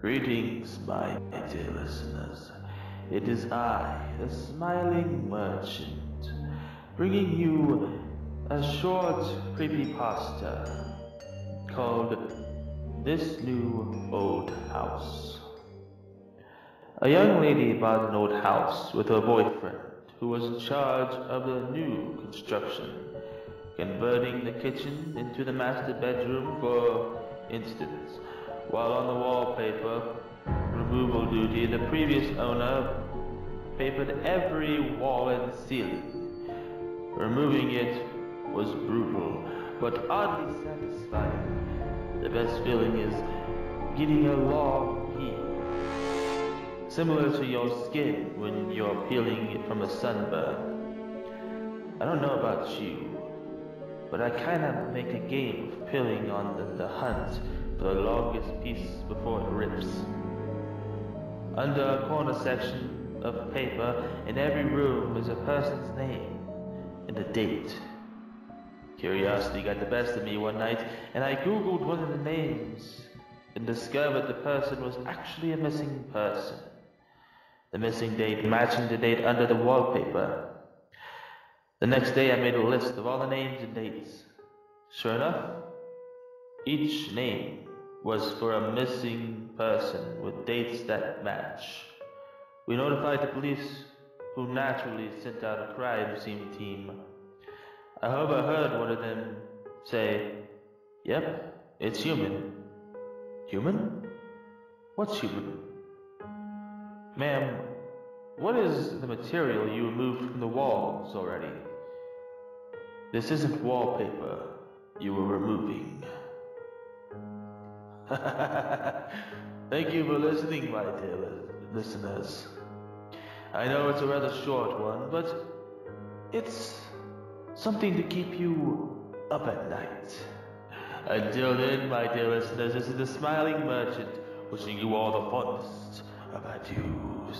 Greetings, my dear listeners. It is I, the smiling merchant, bringing you a short creepypasta called This New Old House. A young lady bought an old house with her boyfriend, who was in charge of the new construction, converting the kitchen into the master bedroom, for instance. While on the wallpaper removal duty, the previous owner papered every wall and ceiling. Removing it was brutal, but oddly satisfying. The best feeling is getting a long peel. Similar to your skin when you're peeling it from a sunburn. I don't know about you, but I kinda make a game of peeling on the, the hunt the longest piece before it rips. Under a corner section of paper in every room is a person's name and a date. Curiosity got the best of me one night, and I googled one of the names and discovered the person was actually a missing person. The missing date matching the date under the wallpaper. The next day I made a list of all the names and dates. Sure enough, each name was for a missing person with dates that match. We notified the police, who naturally sent out a crime scene team. I hope I heard one of them say, Yep, it's human. Human? What's human? Ma'am, what is the material you removed from the walls already? This isn't wallpaper you were removing. Thank you for listening, my dear listeners. I know it's a rather short one, but it's something to keep you up at night. Until then, my dear listeners, this is the Smiling Merchant wishing you all the funnest of adieux.